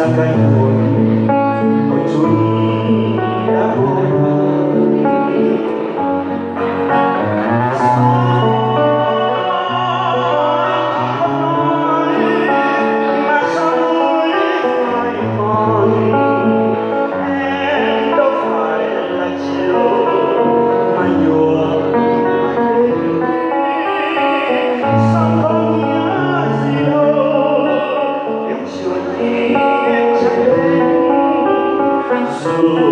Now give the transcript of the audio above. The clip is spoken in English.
I'm buhay. Ay tuloy